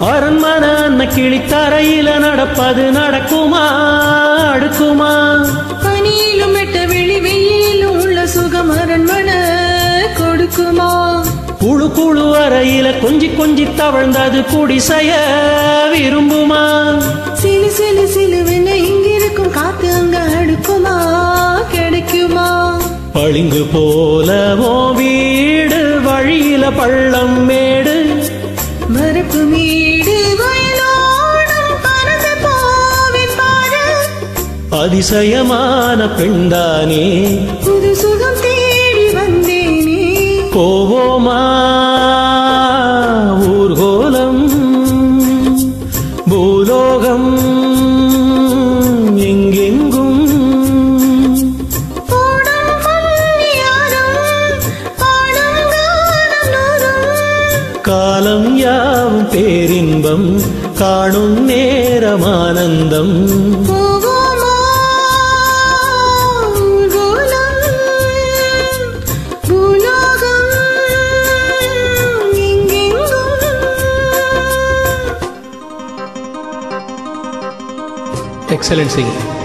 அரண்மனை அன்ன கிளித்தரையில நடப்பது நடக்குமா? அடுக்குமா? பனியிலும் எட்ட வெளி வெயிலும் உள்ள சுகம் அரண்மனை கொடுக்குமா? குழு குழு அறையில கொஞ்சி கொஞ்சி தவழ்ந்தது குடிசைய விரும்புமா? சிலு சிலு சிலுவென இங்கிருக்கும் காத்து அங்க அடுக்குமா? கிடைக்குமா? பளிங்கு போலவோ வீடு வழியில பள்ளம் மேடு. மரப்பு மீடு அதிசயமான பெண்தானே புது சுகம் வந்தேனே போவோமா ஊர்கோலம் பூலோகம் எங்கெங்கும்? காலம் யாவும் பேரின்பம் காணும் நேரமானந்தம் ஆனந்தம். excellency